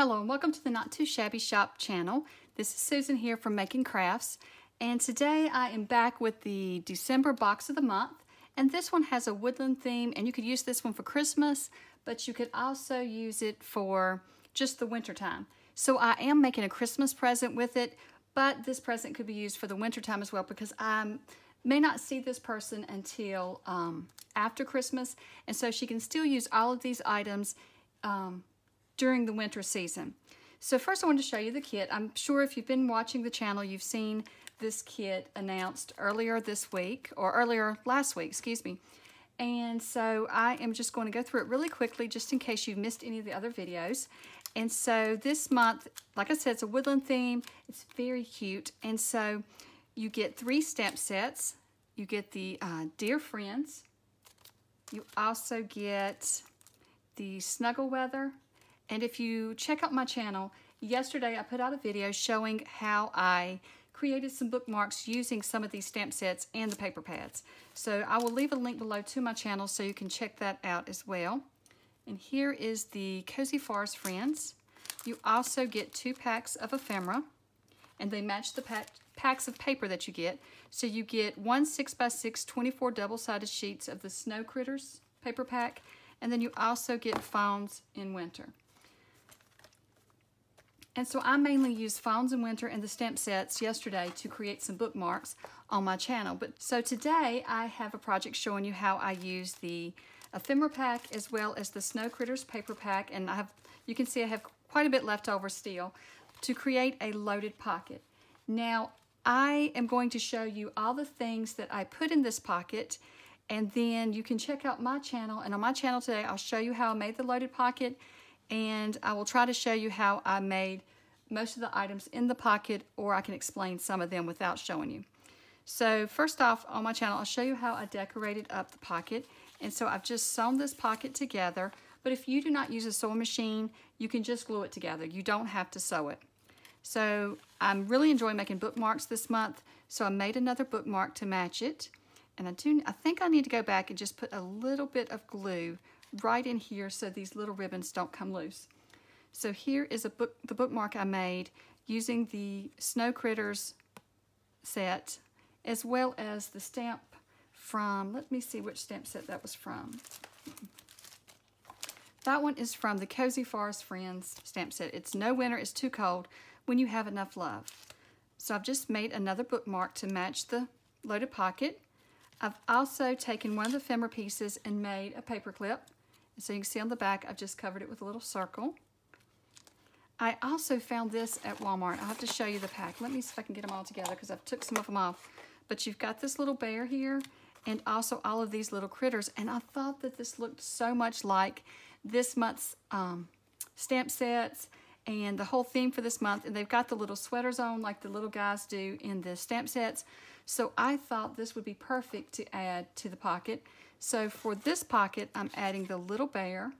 Hello and welcome to the Not Too Shabby Shop channel. This is Susan here from Makincrafts and today I am back with the December box of the month and this one has a woodland theme and you could use this one for Christmas but you could also use it for just the winter time. So I am making a Christmas present with it but this present could be used for the winter time as well because I may not see this person until um, after Christmas and so she can still use all of these items um, during the winter season. So first I wanted to show you the kit. I'm sure if you've been watching the channel, you've seen this kit announced earlier this week, or earlier last week, excuse me. And so I am just going to go through it really quickly just in case you've missed any of the other videos. And so this month, like I said, it's a woodland theme. It's very cute. And so you get three stamp sets. You get the uh, Dear Friends. You also get the Snuggle Weather and if you check out my channel, yesterday I put out a video showing how I created some bookmarks using some of these stamp sets and the paper pads. So I will leave a link below to my channel so you can check that out as well. And here is the Cozy Forest Friends. You also get two packs of ephemera and they match the pack, packs of paper that you get. So you get one 6x6 24 double-sided sheets of the Snow Critters paper pack and then you also get Fawns in Winter. And so I mainly used Fawns in Winter and the stamp sets yesterday to create some bookmarks on my channel. But So today I have a project showing you how I use the ephemera pack as well as the Snow Critters paper pack. And I have, you can see I have quite a bit left over still to create a loaded pocket. Now I am going to show you all the things that I put in this pocket and then you can check out my channel and on my channel today I'll show you how I made the loaded pocket and I will try to show you how I made most of the items in the pocket or I can explain some of them without showing you. So first off on my channel I'll show you how I decorated up the pocket and so I've just sewn this pocket together but if you do not use a sewing machine you can just glue it together. You don't have to sew it. So I'm really enjoying making bookmarks this month so I made another bookmark to match it and I do I think I need to go back and just put a little bit of glue right in here so these little ribbons don't come loose. So here is a book, the bookmark I made using the Snow Critters set as well as the stamp from, let me see which stamp set that was from. That one is from the Cozy Forest Friends stamp set. It's No Winter is Too Cold When You Have Enough Love. So I've just made another bookmark to match the loaded pocket. I've also taken one of the ephemera pieces and made a paper clip. So you can see on the back, I've just covered it with a little circle. I also found this at Walmart. I'll have to show you the pack. Let me see if I can get them all together because I've took some of them off. But you've got this little bear here and also all of these little critters. And I thought that this looked so much like this month's um, stamp sets and the whole theme for this month. And they've got the little sweaters on like the little guys do in the stamp sets. So I thought this would be perfect to add to the pocket. So for this pocket, I'm adding the little bear.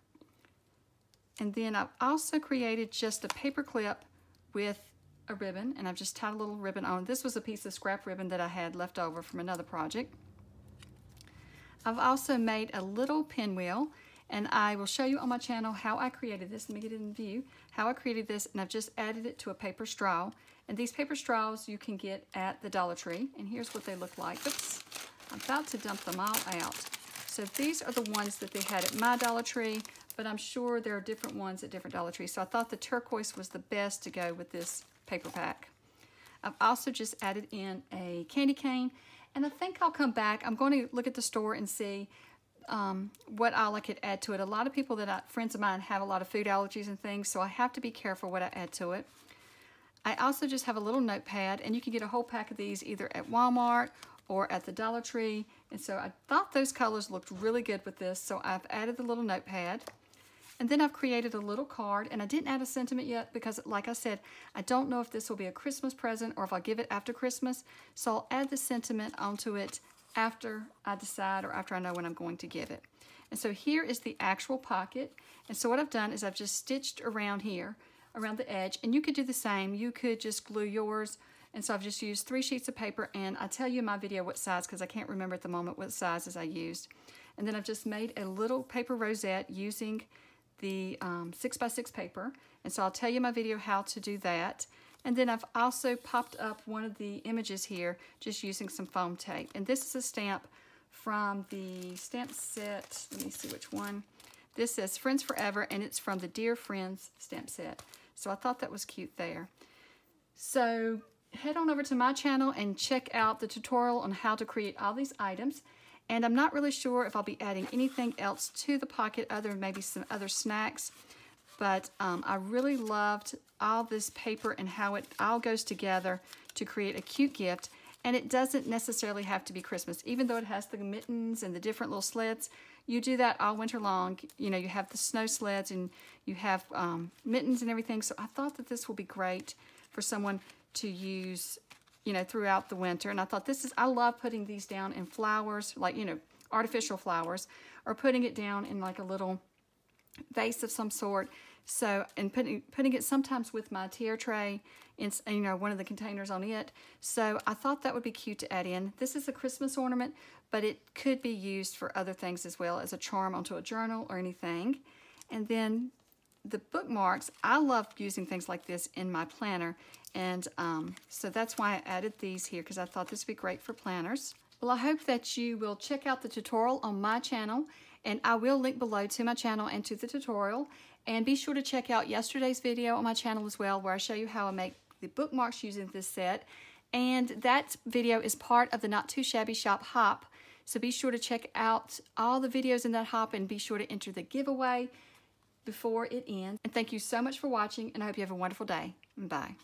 And then I've also created just a paper clip with a ribbon, and I've just tied a little ribbon on. This was a piece of scrap ribbon that I had left over from another project. I've also made a little pinwheel, and I will show you on my channel how I created this. Let me get it in view. How I created this, and I've just added it to a paper straw. And these paper straws you can get at the Dollar Tree, and here's what they look like. Oops, I'm about to dump them all out. So these are the ones that they had at my Dollar Tree, but I'm sure there are different ones at different Dollar Trees. So I thought the turquoise was the best to go with this paper pack. I've also just added in a candy cane, and I think I'll come back. I'm going to look at the store and see um, what all I could add to it. A lot of people that I, friends of mine have a lot of food allergies and things, so I have to be careful what I add to it. I also just have a little notepad, and you can get a whole pack of these either at Walmart or at the Dollar Tree. And so I thought those colors looked really good with this, so I've added the little notepad. And then I've created a little card, and I didn't add a sentiment yet because, like I said, I don't know if this will be a Christmas present or if I'll give it after Christmas. So I'll add the sentiment onto it after I decide or after I know when I'm going to give it. And so here is the actual pocket. And so what I've done is I've just stitched around here, around the edge, and you could do the same. You could just glue yours and so I've just used three sheets of paper and I tell you in my video what size because I can't remember at the moment what sizes I used. And then I've just made a little paper rosette using the um, 6x6 paper. And so I'll tell you my video how to do that. And then I've also popped up one of the images here just using some foam tape. And this is a stamp from the stamp set. Let me see which one. This says Friends Forever and it's from the Dear Friends stamp set. So I thought that was cute there. So head on over to my channel and check out the tutorial on how to create all these items. And I'm not really sure if I'll be adding anything else to the pocket other than maybe some other snacks. But um, I really loved all this paper and how it all goes together to create a cute gift. And it doesn't necessarily have to be Christmas. Even though it has the mittens and the different little sleds, you do that all winter long. You know, you have the snow sleds and you have um, mittens and everything. So I thought that this will be great for someone to use, you know, throughout the winter. And I thought this is, I love putting these down in flowers, like, you know, artificial flowers, or putting it down in like a little vase of some sort. So, and putting, putting it sometimes with my tier tray, in, you know, one of the containers on it. So I thought that would be cute to add in. This is a Christmas ornament, but it could be used for other things as well as a charm onto a journal or anything. And then the bookmarks, I love using things like this in my planner. And um, so that's why I added these here because I thought this would be great for planners. Well, I hope that you will check out the tutorial on my channel and I will link below to my channel and to the tutorial. And be sure to check out yesterday's video on my channel as well where I show you how I make the bookmarks using this set. And that video is part of the Not Too Shabby Shop Hop. So be sure to check out all the videos in that hop and be sure to enter the giveaway before it ends. And thank you so much for watching and I hope you have a wonderful day. Bye.